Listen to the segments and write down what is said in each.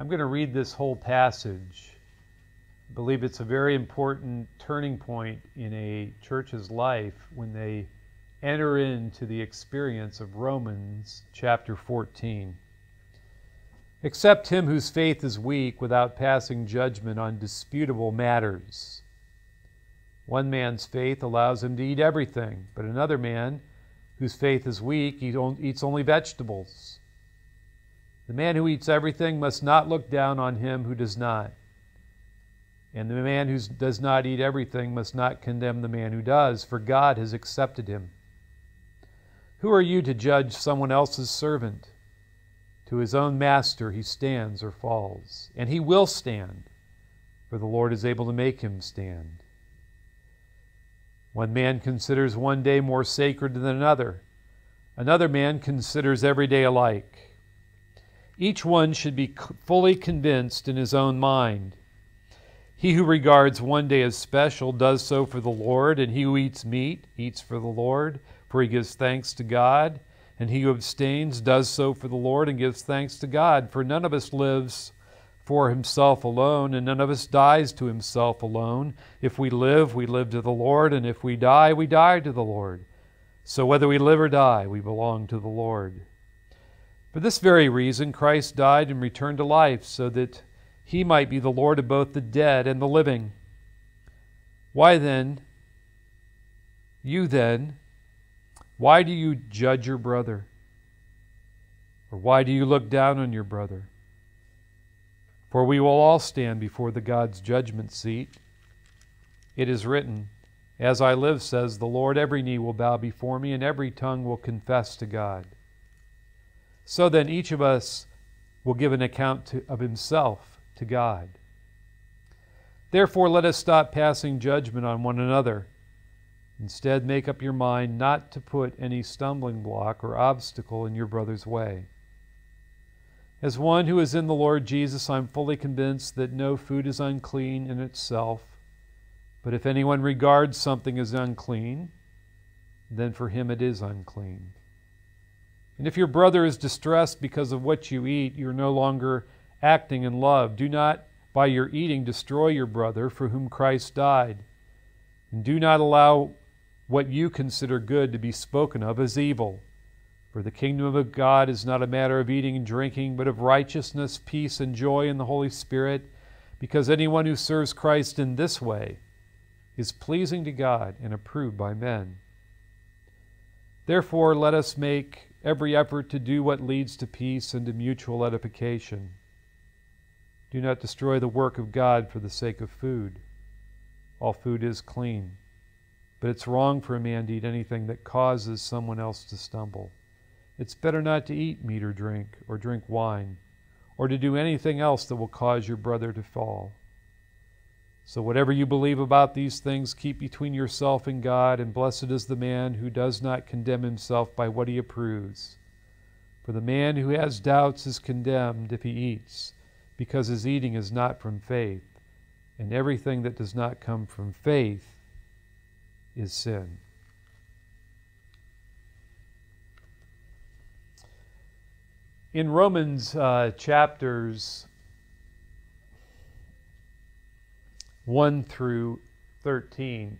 I'm going to read this whole passage. I believe it's a very important turning point in a church's life when they enter into the experience of Romans chapter 14. Accept him whose faith is weak without passing judgment on disputable matters. One man's faith allows him to eat everything, but another man, whose faith is weak, eats only vegetables. The man who eats everything must not look down on him who does not. And the man who does not eat everything must not condemn the man who does, for God has accepted him. Who are you to judge someone else's servant? To his own master he stands or falls, and he will stand, for the Lord is able to make him stand. One man considers one day more sacred than another. Another man considers every day alike. Each one should be fully convinced in his own mind. He who regards one day as special does so for the Lord, and he who eats meat eats for the Lord, for he gives thanks to God. And he who abstains does so for the Lord and gives thanks to God. For none of us lives for himself alone, and none of us dies to himself alone. If we live, we live to the Lord, and if we die, we die to the Lord. So whether we live or die, we belong to the Lord. For this very reason, Christ died and returned to life, so that he might be the Lord of both the dead and the living. Why then, you then, why do you judge your brother? Or why do you look down on your brother? For we will all stand before the God's judgment seat. It is written, As I live, says the Lord, every knee will bow before me, and every tongue will confess to God. So then, each of us will give an account to, of himself to God. Therefore, let us stop passing judgment on one another. Instead, make up your mind not to put any stumbling block or obstacle in your brother's way. As one who is in the Lord Jesus, I am fully convinced that no food is unclean in itself. But if anyone regards something as unclean, then for him it is unclean. And if your brother is distressed because of what you eat, you're no longer acting in love. Do not, by your eating, destroy your brother for whom Christ died. And do not allow what you consider good to be spoken of as evil. For the kingdom of God is not a matter of eating and drinking, but of righteousness, peace, and joy in the Holy Spirit, because anyone who serves Christ in this way is pleasing to God and approved by men. Therefore, let us make every effort to do what leads to peace and to mutual edification. Do not destroy the work of God for the sake of food. All food is clean, but it's wrong for a man to eat anything that causes someone else to stumble. It's better not to eat meat or drink, or drink wine, or to do anything else that will cause your brother to fall. So, whatever you believe about these things, keep between yourself and God, and blessed is the man who does not condemn himself by what he approves. For the man who has doubts is condemned if he eats, because his eating is not from faith, and everything that does not come from faith is sin. In Romans uh, chapters 1 through 13,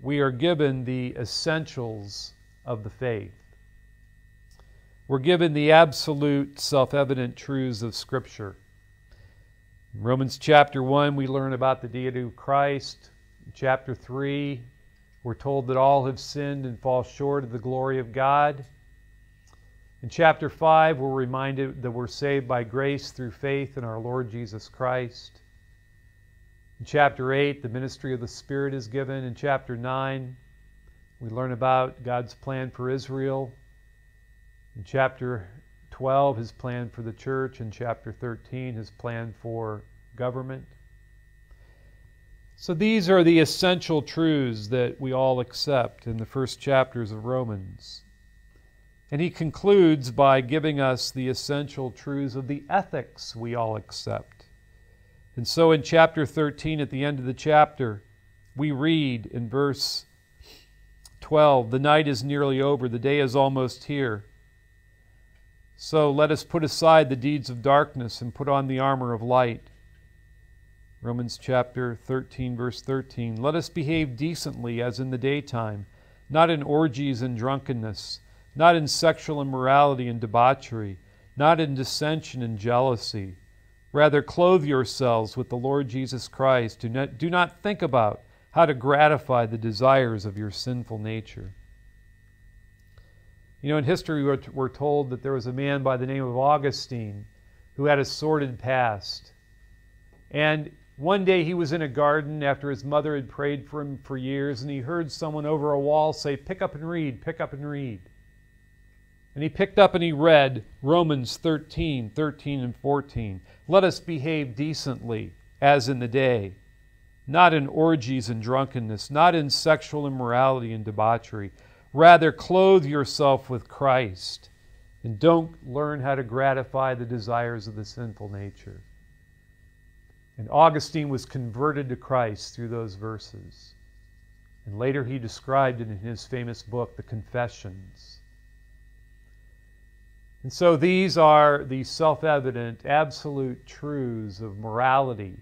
we are given the essentials of the faith. We're given the absolute self evident truths of Scripture. In Romans chapter 1, we learn about the deity of Christ. In chapter 3, we're told that all have sinned and fall short of the glory of God. In chapter 5, we're reminded that we're saved by grace through faith in our Lord Jesus Christ. In chapter 8, the ministry of the Spirit is given. In chapter 9, We learn about God's plan for Israel. In chapter 12, his plan for the church. In chapter 13, his plan for government. So these are the essential truths that we all accept in the first chapters of Romans. And he concludes by giving us the essential truths of the ethics we all accept. And so in chapter 13, at the end of the chapter, we read in verse 12 The night is nearly over, the day is almost here. So let us put aside the deeds of darkness and put on the armor of light. Romans chapter 13, verse 13. Let us behave decently as in the daytime, not in orgies and drunkenness, not in sexual immorality and debauchery, not in dissension and jealousy. Rather, clothe yourselves with the Lord Jesus Christ. Do not, do not think about how to gratify the desires of your sinful nature. You know, in history, we're told that there was a man by the name of Augustine who had a sordid past. And one day he was in a garden after his mother had prayed for him for years, and he heard someone over a wall say, Pick up and read, pick up and read. And he picked up and he read Romans 13, 13 and 14. Let us behave decently as in the day, not in orgies and drunkenness, not in sexual immorality and debauchery. Rather, clothe yourself with Christ and don't learn how to gratify the desires of the sinful nature. And Augustine was converted to Christ through those verses. And later he described it in his famous book, The Confessions. And so these are the self evident, absolute truths of morality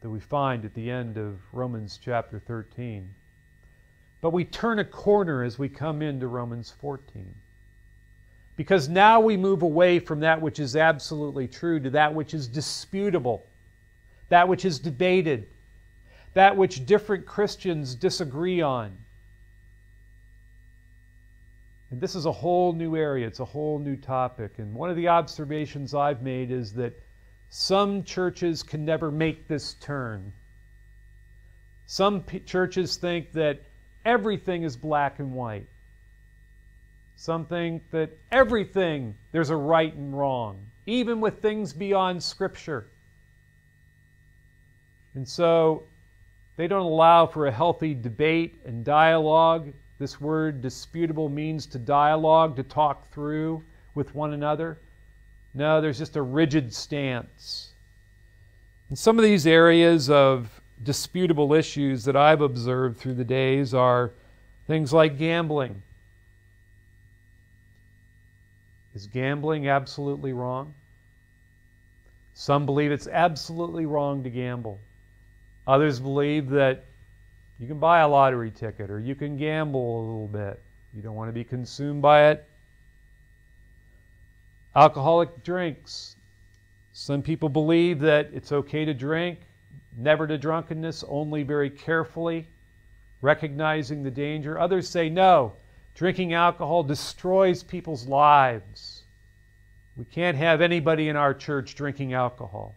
that we find at the end of Romans chapter 13. But we turn a corner as we come into Romans 14. Because now we move away from that which is absolutely true to that which is disputable, that which is debated, that which different Christians disagree on. And this is a whole new area, it's a whole new topic. And one of the observations I've made is that some churches can never make this turn. Some p- churches think that everything is black and white. Some think that everything there's a right and wrong, even with things beyond Scripture. And so they don't allow for a healthy debate and dialogue. This word disputable means to dialogue, to talk through with one another. No, there's just a rigid stance. And some of these areas of disputable issues that I've observed through the days are things like gambling is gambling absolutely wrong? Some believe it's absolutely wrong to gamble. Others believe that you can buy a lottery ticket or you can gamble a little bit. You don't want to be consumed by it. Alcoholic drinks. Some people believe that it's okay to drink, never to drunkenness, only very carefully, recognizing the danger. Others say no, Drinking alcohol destroys people's lives. We can't have anybody in our church drinking alcohol.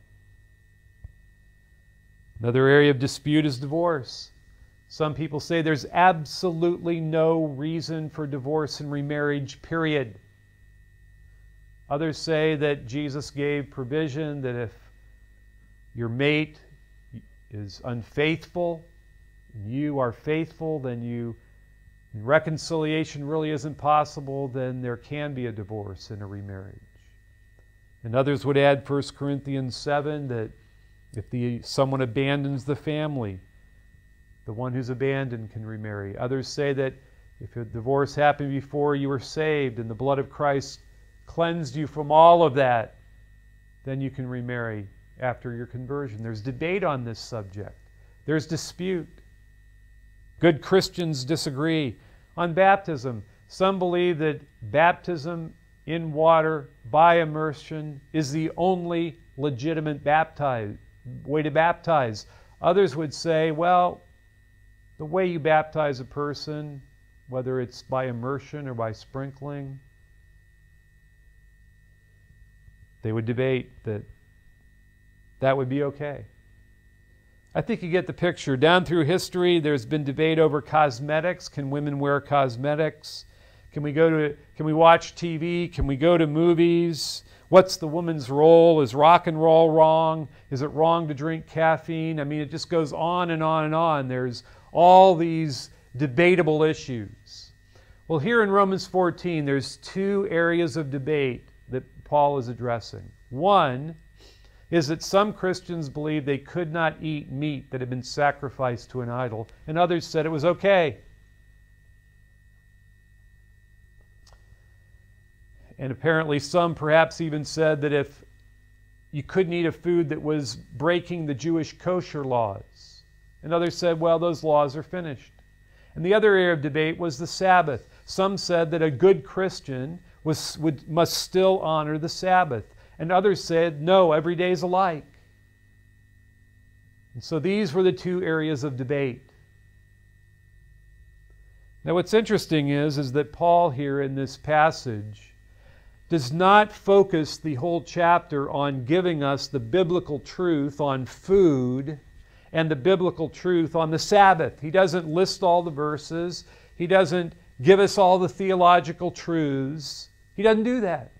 Another area of dispute is divorce. Some people say there's absolutely no reason for divorce and remarriage, period. Others say that Jesus gave provision that if your mate is unfaithful and you are faithful, then you reconciliation really isn't possible, then there can be a divorce and a remarriage. And others would add 1 Corinthians 7 that if the, someone abandons the family, the one who's abandoned can remarry. Others say that if a divorce happened before you were saved and the blood of Christ cleansed you from all of that, then you can remarry after your conversion. There's debate on this subject, there's dispute. Good Christians disagree on baptism. Some believe that baptism in water by immersion is the only legitimate baptize, way to baptize. Others would say, well, the way you baptize a person, whether it's by immersion or by sprinkling, they would debate that that would be okay. I think you get the picture. Down through history, there's been debate over cosmetics. Can women wear cosmetics? Can we go to can we watch TV? Can we go to movies? What's the woman's role? Is rock and roll wrong? Is it wrong to drink caffeine? I mean, it just goes on and on and on. There's all these debatable issues. Well, here in Romans 14, there's two areas of debate that Paul is addressing. One is that some Christians believed they could not eat meat that had been sacrificed to an idol, and others said it was okay. And apparently, some perhaps even said that if you couldn't eat a food that was breaking the Jewish kosher laws, and others said, well, those laws are finished. And the other area of debate was the Sabbath. Some said that a good Christian was, would, must still honor the Sabbath. And others said, no, every day is alike. And so these were the two areas of debate. Now, what's interesting is, is that Paul here in this passage does not focus the whole chapter on giving us the biblical truth on food and the biblical truth on the Sabbath. He doesn't list all the verses, he doesn't give us all the theological truths. He doesn't do that.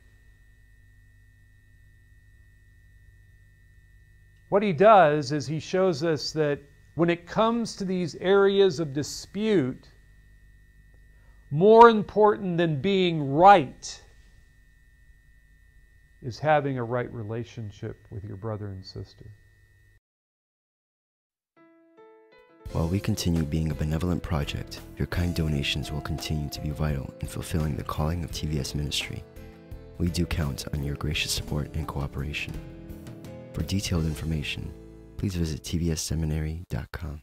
What he does is he shows us that when it comes to these areas of dispute, more important than being right is having a right relationship with your brother and sister. While we continue being a benevolent project, your kind donations will continue to be vital in fulfilling the calling of TVS ministry. We do count on your gracious support and cooperation. For detailed information, please visit tvsseminary.com.